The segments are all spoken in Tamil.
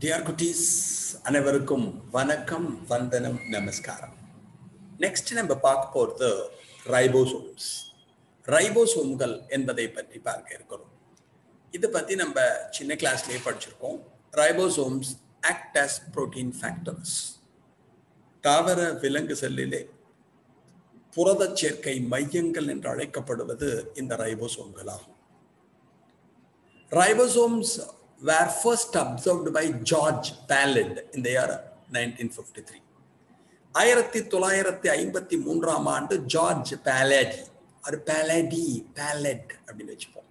டியர் குட்டீஸ் அனைவருக்கும் வணக்கம் வந்தனம் நமஸ்காரம். நெக்ஸ்ட் நம்ம பார்க்க போகிறது ரைபோசோம்ஸ். ரைபோசோம்கள் என்பதை பற்றி பார்க்க இருக்கிறோம். இதை பற்றி நம்ம சின்ன கிளாஸ்லேயே படிச்சிருக்கோம். Ribosomes act as protein factors தாவர விலங்கு செல்லிலே புரதச் சேர்க்கை மையங்கள் என்று அழைக்கப்படுவது இந்த ரைபோசோம்கள் ஆகும் ribosomes were first observed by George Palade in the year 1953. ஆயிரத்தி தொள்ளாயிரத்தி ஐம்பத்தி மூன்றாம் ஆண்டு ஜார்ஜ் பேலடி ஒரு பேலடி பேலட் அப்படின்னு வச்சுப்போம்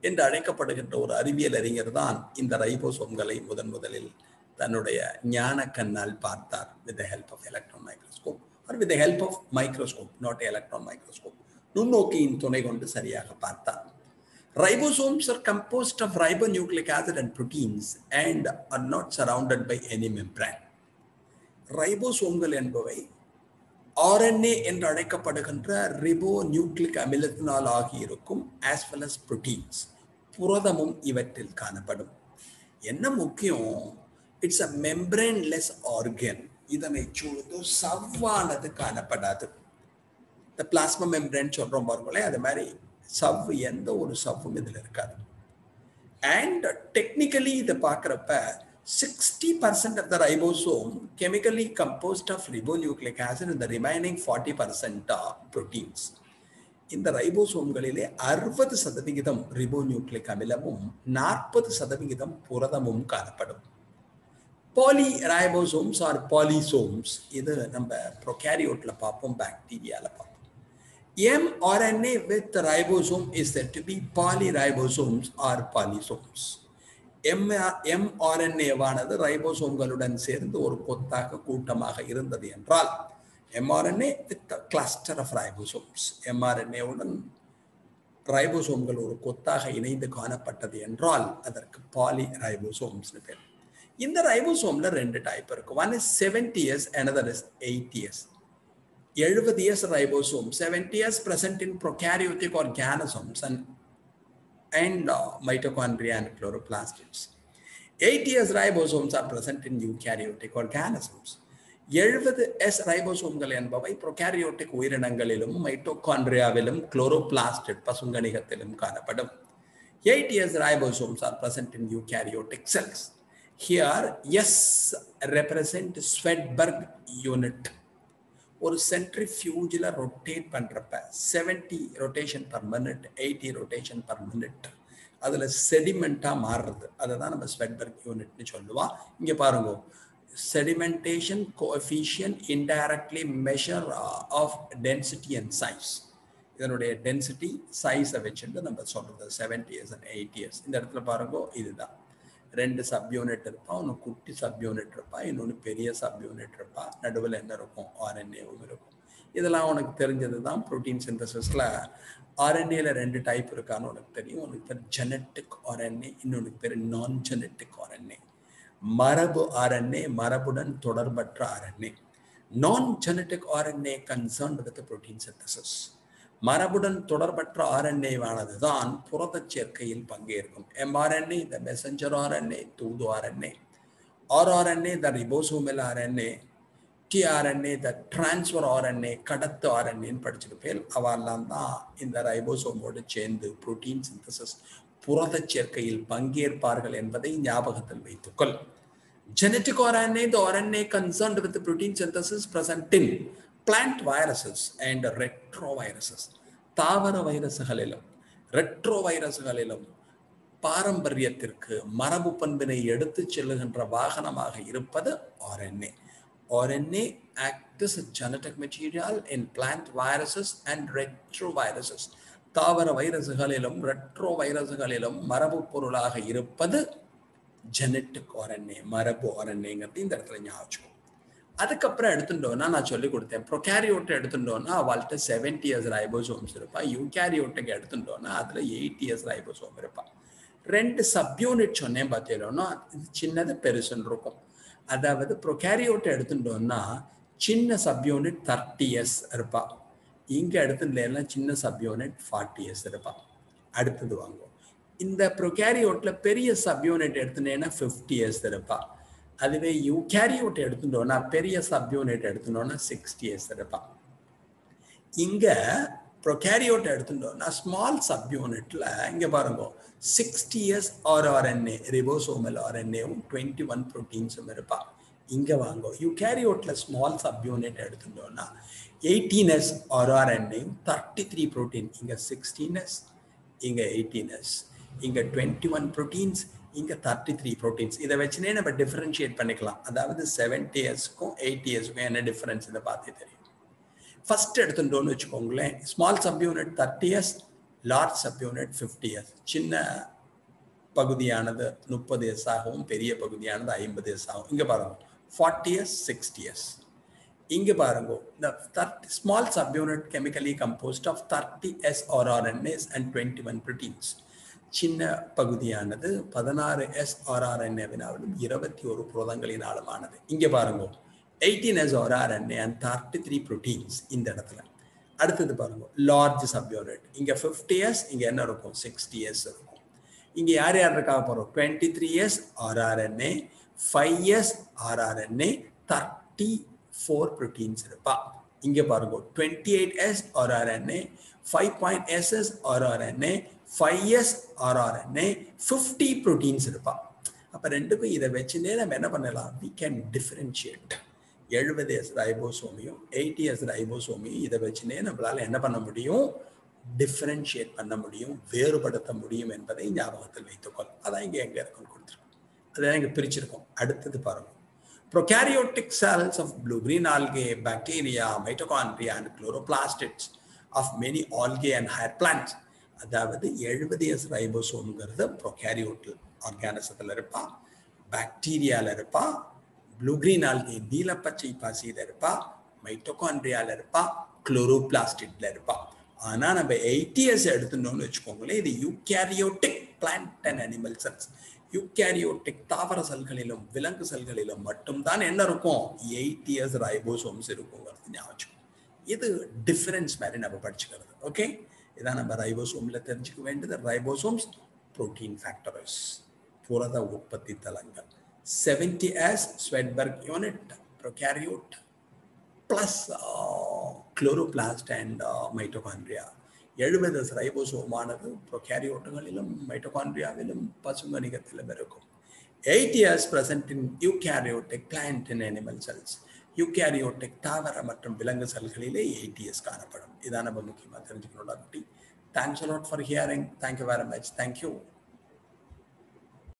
என்று அழைக்கப்படுகின்ற ஒரு அறிவியல் அறிஞர் தான் இந்த ரைபோசோம்களை முதன் முதலில் தன்னுடைய ஞான கண்ணால் பார்த்தார் with the help of electron microscope or with help of microscope not electron microscope நுண்ணோக்கியின் துணை கொண்டு சரியாக பார்த்தார். Ribosomes are composed of ribonucleic acid and proteins and are not surrounded by any membrane. ரைபோசோம்கள் என்பவை ஆர்என்ஏ என்று அழைக்கப்படுகின்ற ரிபோ நியூக்ளிக் அமிலத்தினால் ஆகியிருக்கும் ஆஸ் வெல் அஸ் புரோட்டீன்ஸ் புரதமும் இவற்றில் காணப்படும். என்ன முக்கியம்? இட்ஸ் அ மெம்பரேன்லெஸ் ஆர்கன் இதனை சூழ்ந்து சவ்வானது காணப்படாது. இந்த பிளாஸ்மா மெம்பரேன் சொல்றோம் பாருங்களேன் அது மாதிரி சவ்வு எந்த ஒரு சவ்வும் இதில் இருக்காது. அண்ட் டெக்னிக்கலி இதை பார்க்குறப்ப sixty percent of the ribosome chemically composed of ribonucleic acid இந்த remaining forty percent of proteins இந்த ரைபோசோம்களிலே அறுபது சதவிகிதம் ரிபோநியூக்ளிக் அமிலமும் நாற்பது சதவிகிதம் புரதமும் காணப்படும். பாலி ரைபோசோம்ஸ் ஆர் பாலிசோம்ஸ் இது நம்ம ப்ரொகேரியோட்டில் பார்ப்போம் பாக்டீரியாவில் பார்ப்போம். mRNA with ribosome is said to be polyribosomes or polysomes. mRNA-வானது ரைபோசோம்களுடன் சேர்ந்து ஒரு கொத்தாக கூட்டமாக இருந்தது என்றால் mRNA with a cluster of ribosomes. mRNA-உடன் ரைபோசோம்கள் ஒரு கொத்தாக இணைந்து காணப்பட்டது என்றால் அதற்கு பாலி ரைபோசோம்ஸ்னு பேர் இந்த ரைபோசோம்ல ரெண்டு டைப் இருக்கு one is seventy years another is eight years எழுபது years ribosome seventy years present in prokaryotic organisms and and mitochondria and chloroplastids eight years ribosomes are present in eukaryotic organisms எழுபது எஸ் ரைபோசோம்கள் என்பவை ப்ரொகாரியோட்டிக் உயிரினங்களிலும் மைட்டோகாண்ட்ரியாவிலும் குளோரோபிளாஸ்டிட் பசுங்கணிகத்திலும் காணப்படும் eight years ribosomes are present in eukaryotic cells here S represent Svedberg unit ஒரு சென்ட்ரிஃபியூஜில் ரொட்டேட் பண்ணுறப்ப seventy rotation per minute eighty rotation per minute அதில் செடிமெண்ட்டாக மாறுறது. அதை தான் நம்ம ஸ்வெட்பர்க் யூனிட்னு சொல்லுவோம் இங்கே பாருங்க. Sedimentation coefficient indirectly measure of density and size இதனுடைய டென்சிட்டி சைஸை வச்சுட்டு நம்ம சொல்கிறது seventy years and eight years இந்த இடத்துல பாருங்க இதுதான். ரெண்டு சப் யூனிட் இருப்பா ஒன்று குட்டி சப் யூனிட் இருப்பா இன்னொன்று பெரிய சப் யூனிட் இருப்பா. நடுவில் என்ன இருக்கும்? ஆர்என்ஏவும் இருக்கும். இதெல்லாம் உனக்கு தெரிஞ்சது தான் ப்ரோட்டீன் சிந்தசிஸில் ஆர்என்ஏல ரெண்டு டைப் இருக்கான்னு உனக்கு தெரியும். உனக்கு பேர் ஜெனட்டிக் ஆர்என்ஏ இன்னொன்று பேர் நான் ஜெனட்டிக் ஆர்என்ஏ மரபு ஆர்என்ஏ மரபுடன் தொடர்பற்ற RNA non genetic RNA concerned with protein synthesis மரபுடன் தொடர்பற்ற ஆர்என்ஏவானது தான் புரத சேர்க்கையில் பங்கேற்கும் எம்ஆர்என்ஏ த மெசஞ்சர் ஆர்என்ஏ தூது RNA rRNA the ரிபோசோமில் RNA tRNA the transfer RNA கடத்து ஆர்என்ஏன்னு படிச்சிருப்பேன் அவெல்லாம் தான் இந்த ரைபோசோமோடு சேர்ந்து புரோட்டீன் சிந்தசிஸ் புரத சேர்க்கையில் பங்கேற்பார்கள் என்பதை ஞாபகத்தில் வைத்துக்கொள் genetic RNA the RNA concerned with protein synthesis present viruses and retro viruses தாவர வைரஸுகளிலும் ரெட்ரோ வைரஸுகளிலும் பாரம்பரியத்திற்கு மரபு பண்பினை எடுத்துச் செல்லுகின்ற வாகனமாக இருப்பது RNA RNA acts genetic material in plant viruses and retro viruses தாவர வைரஸுகளிலும் ரெட்ரோ வைரஸுகளிலும் மரபு பொருளாக இருப்பது ஜெனட்டிக் ஆர்என்ஏ மரபு ஆர்என்ஏங்கிறது இந்த இடத்துல ஞாபகம் அதுக்கப்புறம் எடுத்துட்டோம்னா நான் சொல்லி கொடுத்தேன். ப்ரொகாரியோட்டை எடுத்துட்டோம்னா அவள்கிட்ட செவன்டி இயர்ஸ் ரைபோசோம்ஸ் இருப்பா. யூகேரியோட்டுக்கு எடுத்துட்டோம்னா அதில் எயிட் இயர்ஸ் ரைபோசோம் இருப்பா. ரெண்டு சப்யூனிட் சொன்னேன் பார்த்தீங்கன்னா இது சின்னது பெருசுன்னு இருக்கும். அதாவது ப்ரொகாரியோட்டை எடுத்துட்டோம்னா சின்ன சப்யூனிட் தேர்ட்டி இயர்ஸ் இருப்பா. இங்கே எடுத்துட்டேன்னா சின்ன சப்யூனிட் ஃபார்ட்டி இயர்ஸ் இருப்பா. அடுத்தது வாங்குவோம். இந்த ப்ரொகாரியோட்டில் பெரிய சப்யூனிட் எடுத்துனேன்னா ஃபிஃப்டி இயர்ஸ் இருப்பா. அதுவே யூகேரியோட் எடுத்துட்டோம்னா பெரிய சப் யூனிட் எடுத்துட்டோம்னா சிக்ஸ்டி இயர்ஸ் இருப்பான் இங்கே ப்ரொகேரியோட் எடுத்துட்டோம்னா ஸ்மால் சப் யூனிட்ல இங்கே பாருங்க sixty years R RNA ribosomal ஆர்என்ஏவும் twenty one ப்ரோட்டீன்ஸும் இருப்பான் இங்கே வாங்கோ யூகேரியோட்டில் ஸ்மால் சப் யூனிட் எடுத்துட்டோம்னா எயிட்டீன் எஸ் ஆர் ஆர்என்ஏயும் தேர்ட்டி த்ரீ ப்ரோட்டீன் இங்கே சிக்ஸ்டீன் எஸ் இங்க eighteen S twenty one proteins இங்க தேர்ட்டி த்ரீ ப்ரோட்டீன்ஸ் இதை வச்சுனே நம்ம டிஃபரன்ஷியேட் பண்ணிக்கலாம். அதாவது செவன்டி இயர்ஸ்க்கும் எயிட்டி இயர்ஸ்க்கும் என்ன டிஃபரன்ஸ் இதை பார்த்தே தெரியும். ஃபர்ஸ்ட் எடுத்துட்டோன்னு வச்சுக்கோங்களேன். Small sub unit thirty years large sub unit fifty years சின்ன பகுதியானது முப்பது இயர்ஸ் ஆகவும் பெரிய பகுதியானது ஐம்பது இயர்ஸ் ஆகும் இங்கே பாருங்க. ஃபார்ட்டி இயர்ஸ் சிக்ஸ்டி இயர்ஸ் இங்கே பாருங்க. இந்த thirty small sub unit chemically composed of thirty S rRNAs and twenty one proteins சின்ன பகுதியானது பதினாறு எஸ் ஆர்ஆர்என்ஏவினாலும் இருபத்தி ஒரு புரதங்களினாலும் ஆனது இங்கே பாருங்க. Eighteen S rRNA and thirty three proteins இந்த இடத்துல. அடுத்தது பாருங்க. லார்ஜ் சப்யூனிட் இங்கே ஃபிஃப்டி எஸ் இங்கே என்ன இருக்கும்? சிக்ஸ்டி இயர்ஸ் இருக்கும். இங்கே யார் யார் இருக்கா? போகிறோம் twenty three S rRNA five S rRNA thirty four proteins இருப்பா. இங்கே பாருங்க. Twenty eight S rRNA five point SS rRNA five years rRNA fifty proteins இருப்பா. அப்போ ரெண்டுக்கும் இதை வச்சுனே நம்ம என்ன பண்ணலாம்? வி கேன் டிஃபரன்ஷியேட் எழுபது எஸ் ரைபோசோமியும் எயிட்டி எஸ் ரைபோசோமியும் இதை வச்சுனே நம்மளால என்ன பண்ண முடியும்? டிஃபரன்ஷியேட் பண்ண முடியும் வேறுபடுத்த முடியும் என்பதை ஞாபகத்தில் வைத்துக்கொள். அதான் இங்கே எங்கே இருக்குன்னு கொடுத்துருக்கோம். அதான் இங்கே பிரிச்சிருக்கோம். அடுத்தது பாருங்க. Prokaryotic cells of blue-green algae, bacteria, mitochondria, and chloroplastids of many algae and higher plants. அதாவது எழுபது எஸ் ரைபோசோம்ங்கிறது ப்ரொகாரியோட்டில் ஆர்கானிசத்தில் இருப்பா பாக்டீரியாவில் இருப்பா ப்ளூ கிரீன் ஆல்கே நீலப்பச்சை பாசியில் இருப்பா மைட்டோகான்ட்ரியாவில் இருப்பா குளோரோபிளாஸ்டிட்ல இருப்பா. ஆனால் நம்ம எயிட்டி எடுத்துட்டோம்னு வச்சுக்கோங்களேன் இது eukaryotic plant and animal cells eukaryotic தாவர செல்களிலும் விலங்கு செல்களிலும் மட்டும்தான் என்ன இருக்கும்? எயிட்டிஎஸ் இயர்ஸ் ரைபோசோம்ஸ் இருக்குங்கிறது ஞாபகம் இது டிஃபரன்ஸ் மாதிரி நம்ம படிச்சுக்கிறது ஓகே இதான் நம்ம ரைபோசோம்ல தெரிஞ்சுக்க வேண்டியது ரைபோசோம்ஸ் புரோட்டீன் ஃபேக்டர்ஸ் புரத உற்பத்தி தலங்கள் seventy S Svedberg unit prokaryote plus chloroplast and mitochondria எழுபது ரைபோசோமானது ப்ரொகேரியோட்டுகளிலும் மைட்டோகான்ட்ரியாவிலும் பசுங்கணிகத்திலும் இருக்கும் eight years present in eukaryotic plant in animal cells eukaryotic தாவர மற்றும் விலங்கு செல்களிலே ஏடிஎஸ் காணப்படும். இதான் நம்ம முக்கியமாக தெரிஞ்சுக்கணும் டாக்டி thanks a lot for hearing thank you very much thank you